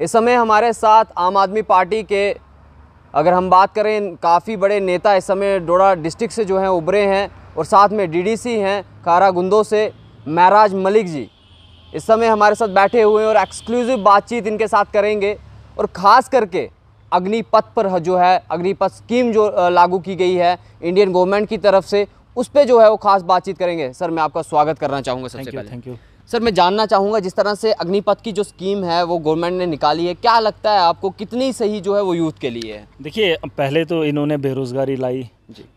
इस समय हमारे साथ आम आदमी पार्टी के अगर हम बात करें काफ़ी बड़े नेता इस समय डोडा डिस्ट्रिक्ट से जो हैं उभरे हैं और साथ में डीडीसी हैं कारागुंदो से महराज मलिक जी। इस समय हमारे साथ बैठे हुए हैं और एक्सक्लूसिव बातचीत इनके साथ करेंगे और ख़ास करके अग्निपथ पर जो है अग्निपथ स्कीम जो लागू की गई है इंडियन गवर्नमेंट की तरफ़ से उस पर जो है वो खास बातचीत करेंगे। सर मैं आपका स्वागत करना चाहूँगा सबसे थैंक यू पहले। थैंक यू सर मैं जानना चाहूँगा जिस तरह से अग्निपथ की जो स्कीम है वो गवर्नमेंट ने निकाली है क्या लगता है आपको कितनी सही जो है वो यूथ के लिए है? देखिए पहले तो इन्होंने बेरोज़गारी लाई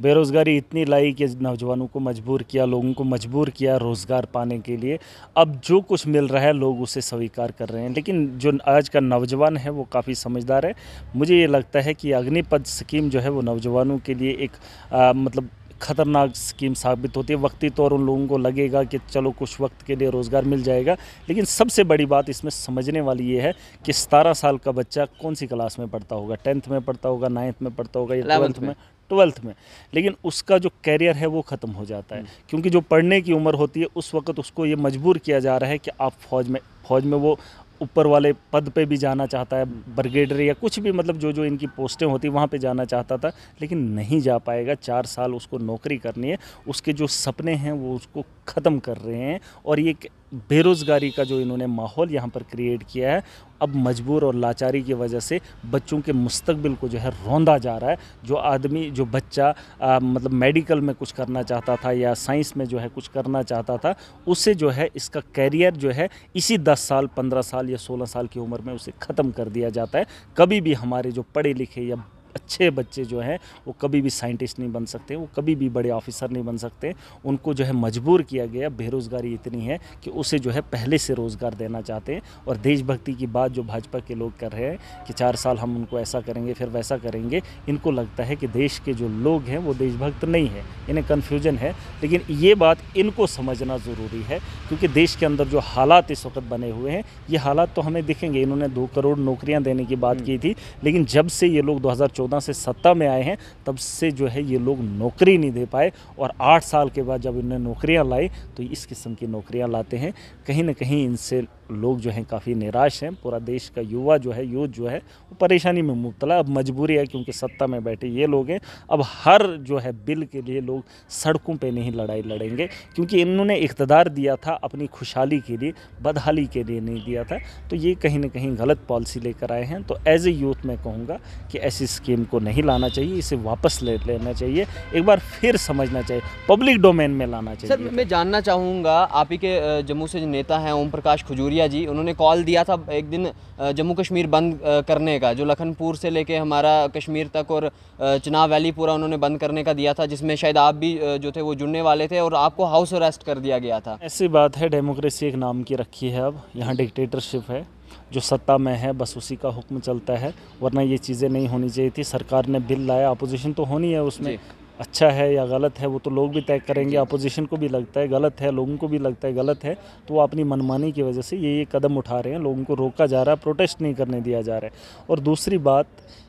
बेरोज़गारी इतनी लाई कि नौजवानों को मजबूर किया लोगों को मजबूर किया रोज़गार पाने के लिए। अब जो कुछ मिल रहा है लोग उसे स्वीकार कर रहे हैं। लेकिन जो आज का नौजवान है वो काफ़ी समझदार है। मुझे ये लगता है कि अग्निपथ स्कीम जो है वो नौजवानों के लिए एक आ, मतलब खतरनाक स्कीम साबित होती है। वक्ती तौर उन लोगों को लगेगा कि चलो कुछ वक्त के लिए रोज़गार मिल जाएगा। लेकिन सबसे बड़ी बात इसमें समझने वाली ये है कि सतारह साल का बच्चा कौन सी क्लास में पढ़ता होगा? टेंथ में पढ़ता होगा नाइन्थ में पढ़ता होगा या ट्वेल्थ में। ट्वेल्थ में। लेकिन उसका जो कैरियर है वो ख़त्म हो जाता है। क्योंकि जो पढ़ने की उम्र होती है उस वक्त उसको ये मजबूर किया जा रहा है कि आप फौज में फौज में वो ऊपर वाले पद पे भी जाना चाहता है, ब्रिगेडर या कुछ भी मतलब जो जो इनकी पोस्टें होती, वहाँ पे जाना चाहता था, लेकिन नहीं जा पाएगा। चार साल उसको नौकरी करनी है, उसके जो सपने हैं, वो उसको ख़त्म कर रहे हैं और ये बेरोज़गारी का जो इन्होंने माहौल यहाँ पर क्रिएट किया है अब मजबूर और लाचारी की वजह से बच्चों के मुस्तकबिल को जो है रौंदा जा रहा है। जो आदमी जो बच्चा आ, मतलब मेडिकल में कुछ करना चाहता था या साइंस में जो है कुछ करना चाहता था उसे जो है इसका कैरियर जो है इसी दस साल पंद्रह साल या सोलह साल की उम्र में उसे ख़त्म कर दिया जाता है। कभी भी हमारे जो पढ़े लिखे या अच्छे बच्चे जो हैं वो कभी भी साइंटिस्ट नहीं बन सकते वो कभी भी बड़े ऑफिसर नहीं बन सकते। उनको जो है मजबूर किया गया बेरोज़गारी इतनी है कि उसे जो है पहले से रोज़गार देना चाहते हैं और देशभक्ति की बात जो भाजपा के लोग कर रहे हैं कि चार साल हम उनको ऐसा करेंगे फिर वैसा करेंगे इनको लगता है कि देश के जो लोग हैं वो देशभक्त नहीं है। इन्हें कन्फ्यूज़न है लेकिन ये बात इनको समझना ज़रूरी है क्योंकि देश के अंदर जो हालात इस वक्त बने हुए हैं ये हालात तो हमें दिखेंगे। इन्होंने दो करोड़ नौकरियाँ देने की बात की थी लेकिन जब से ये लोग 2014 से सत्ता में आए हैं, तब से जो है ये लोग नौकरी नहीं दे पाए और आठ साल के बाद जब इन्हें नौकरियाँ लाई तो इस किस्म की नौकरियाँ लाते हैं। कहीं ना कहीं इनसे लोग जो हैं काफ़ी निराश हैं। पूरा देश का युवा जो है यूथ जो है वो परेशानी में मुबतला अब मजबूरी है क्योंकि सत्ता में बैठे ये लोग हैं। अब हर जो है बिल के लिए लोग सड़कों पे नहीं लड़ाई लड़ेंगे क्योंकि इन्होंने इकतदार दिया था अपनी खुशहाली के लिए बदहाली के लिए नहीं दिया था। तो ये कहीं ना कहीं गलत पॉलिसी लेकर आए हैं। तो एज ए यूथ मैं कहूँगा कि ऐसी स्कीम को नहीं लाना चाहिए इसे वापस ले लेना चाहिए। एक बार फिर समझना चाहिए पब्लिक डोमेन में लाना चाहिए। सर मैं जानना चाहूँगा आप ही के जम्मू से नेता हैं ओम प्रकाश खजूरिया जी। उन्होंने कॉल दिया था एक दिन जम्मू कश्मीर बंद करने का जो लखनपुर से लेके हमारा कश्मीर तक और चुनाव वैली पूरा उन्होंने बंद करने का दिया था जिसमें शायद आप भी जो थे वो जुड़ने वाले थे और आपको हाउस अरेस्ट कर दिया गया था। ऐसी बात है डेमोक्रेसी एक नाम की रखी है अब यहाँ डिक्टेटरशिप है जो सत्ता में है बस उसी का हुक्म चलता है वरना ये चीज़ें नहीं होनी चाहिए थी सरकार ने बिल लाया अपोजिशन तो होनी है उसमें। अच्छा है या गलत है वो तो लोग भी तय करेंगे अपोजिशन को भी लगता है गलत है लोगों को भी लगता है गलत है तो वो अपनी मनमानी की वजह से ये ये कदम उठा रहे हैं लोगों को रोका जा रहा है प्रोटेस्ट नहीं करने दिया जा रहा है। और दूसरी बात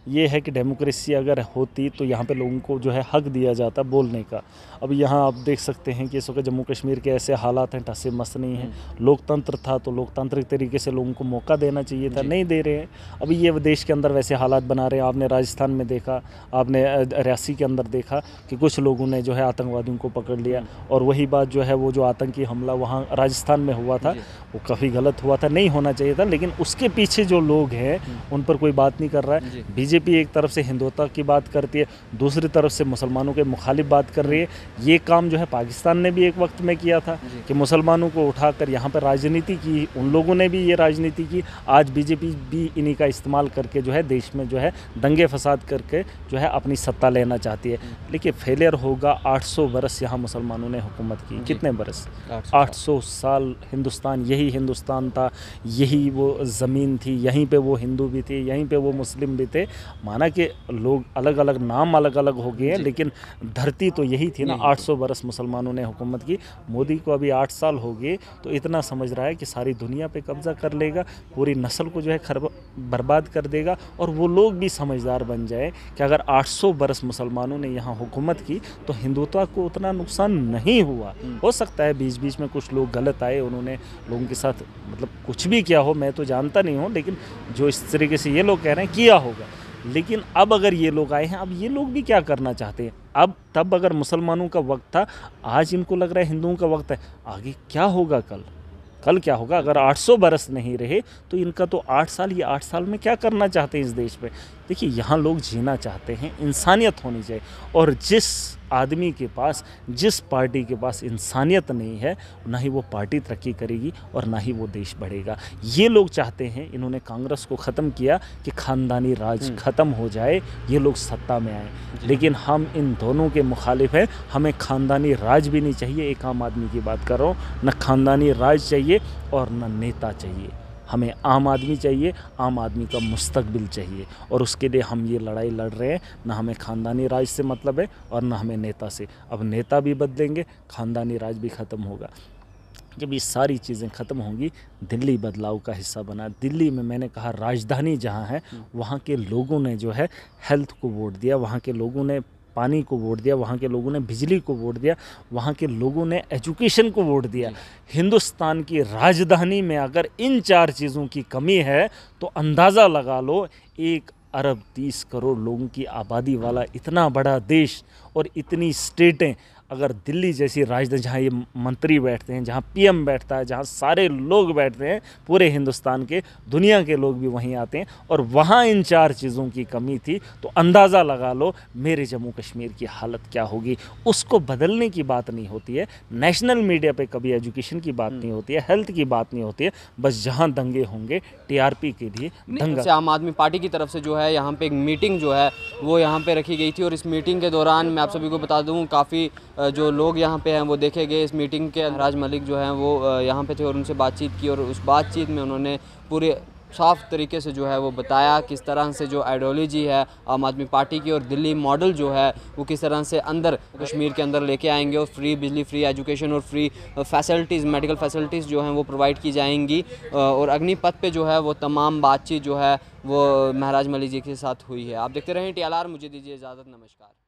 ये है कि डेमोक्रेसी अगर होती तो यहाँ पे लोगों को जो है हक दिया जाता बोलने का। अब यहाँ आप देख सकते हैं कि इस वक्त जम्मू कश्मीर के ऐसे हालात हैं टसे मस नहीं हैं। लोकतंत्र था तो लोकतांत्रिक तरीके से लोगों को मौका देना चाहिए था नहीं दे रहे हैं। अभी ये देश के अंदर वैसे हालात बना रहे हैं आपने राजस्थान में देखा आपने रियासी के अंदर देखा कि कुछ लोगों ने जो है आतंकवादियों को पकड़ लिया और वही बात जो है वो जो आतंकी हमला वहाँ राजस्थान में हुआ था वो काफ़ी गलत हुआ था नहीं होना चाहिए था लेकिन उसके पीछे जो लोग हैं उन पर कोई बात नहीं कर रहा है। बीजेपी एक तरफ़ से हिंदुत्व की बात करती है दूसरी तरफ़ से मुसलमानों के मुखालिफ बात कर रही है। ये काम जो है पाकिस्तान ने भी एक वक्त में किया था कि मुसलमानों को उठाकर यहाँ पर राजनीति की उन लोगों ने भी ये राजनीति की। आज बीजेपी भी इन्हीं का इस्तेमाल करके जो है देश में जो है दंगे फसाद करके जो है अपनी सत्ता लेना चाहती है। लेकिन फेलियर होगा 800 बरस यहाँ मुसलमानों ने हुकूमत की। कितने बरस? 800 साल। हिंदुस्तान यही हिंदुस्तान था यही वो ज़मीन थी यहीं पे वो हिंदू भी थे यहीं पे वो मुस्लिम भी थे। माना कि लोग अलग अलग नाम अलग अलग हो गए हैं लेकिन धरती तो यही थी ना 800 बरस मुसलमानों ने हुकूमत की। मोदी को अभी आठ साल हो गए तो इतना समझ रहा है कि सारी दुनिया पर कब्जा कर लेगा पूरी नस्ल को जो है खरब बर्बाद कर देगा और वो लोग भी समझदार बन जाए कि अगर 800 बरस मुसलमानों ने यहाँ हुकूमत हुकूमत की तो हिंदुत्व को उतना नुकसान नहीं हुआ। हो सकता है बीच बीच में कुछ लोग गलत आए उन्होंने लोगों के साथ मतलब कुछ भी किया हो मैं तो जानता नहीं हूँ लेकिन जो इस तरीके से ये लोग कह रहे हैं किया होगा। लेकिन अब अगर ये लोग आए हैं अब ये लोग भी क्या करना चाहते हैं? अब तब अगर मुसलमानों का वक्त था आज इनको लग रहा है हिंदुओं का वक्त है आगे क्या होगा कल? कल क्या होगा? अगर 800 बरस नहीं रहे तो इनका तो 8 साल ये 8 साल में क्या करना चाहते हैं इस देश में? देखिए यहाँ लोग जीना चाहते हैं इंसानियत होनी चाहिए। और जिस आदमी के पास जिस पार्टी के पास इंसानियत नहीं है ना ही वो पार्टी तरक्की करेगी और ना ही वो देश बढ़ेगा। ये लोग चाहते हैं इन्होंने कांग्रेस को ख़त्म किया कि ख़ानदानी राज ख़त्म हो जाए ये लोग सत्ता में आए। लेकिन हम इन दोनों के मुखालिफ हैं हमें ख़ानदानी राज भी नहीं चाहिए एक आम आदमी की बात कर रहा हूँ न ख़ानदानी राज चाहिए और न नेता चाहिए। हमें आम आदमी चाहिए आम आदमी का मुस्तकबिल चाहिए। और उसके लिए हम ये लड़ाई लड़ रहे हैं ना हमें ख़ानदानी राज से मतलब है और ना हमें नेता से। अब नेता भी बदलेंगे ख़ानदानी राज भी ख़त्म होगा। जब ये सारी चीज़ें ख़त्म होंगी दिल्ली बदलाव का हिस्सा बना। दिल्ली में मैंने कहा राजधानी जहाँ है वहाँ के लोगों ने जो है हेल्थ को वोट दिया वहाँ के लोगों ने पानी को वोट दिया वहाँ के लोगों ने बिजली को वोट दिया वहाँ के लोगों ने एजुकेशन को वोट दिया। हिंदुस्तान की राजधानी में अगर इन चार चीज़ों की कमी है तो अंदाज़ा लगा लो एक अरब तीस करोड़ लोगों की आबादी वाला इतना बड़ा देश और इतनी स्टेटें अगर दिल्ली जैसी राजधानी जहाँ ये मंत्री बैठते हैं जहाँ पीएम बैठता है जहाँ सारे लोग बैठते हैं पूरे हिंदुस्तान के दुनिया के लोग भी वहीं आते हैं और वहाँ इन चार चीज़ों की कमी थी तो अंदाज़ा लगा लो मेरे जम्मू कश्मीर की हालत क्या होगी। उसको बदलने की बात नहीं होती है नेशनल मीडिया पर कभी एजुकेशन की बात नहीं होती है हेल्थ की बात नहीं होती है बस जहाँ दंगे होंगे टीआरपी के लिए दंगा। आम आदमी पार्टी की तरफ़ से जो है यहाँ पे एक मीटिंग जो है वो यहाँ पे रखी गई थी और इस मीटिंग के दौरान मैं आप सभी को बता दूँ काफ़ी जो लोग यहाँ पे हैं, वो देखे गए इस मीटिंग के राज मलिक जो हैं, वो यहाँ पे थे और उनसे बातचीत की और उस बातचीत में उन्होंने पूरे साफ़ तरीके से जो है वो बताया किस तरह से जो आइडियोलॉजी है, आम आदमी पार्टी की और दिल्ली मॉडल जो है, वो किस तरह से अंदर कश्मीर के अंदर लेके आएँगे और फ्री बिजली, फ्री एजुकेशन और फ्री फैसिलिटीज़, मेडिकल फैसिलिटीज़ जो हैं, वो प्रोवाइड की जाएँगी। और अग्निपथ पे जो है वो तमाम बातचीत जो है, वो महाराज मलिक जी के साथ हुई है। आप देखते रहें टी मुझे दीजिए इजाज़त, नमस्कार।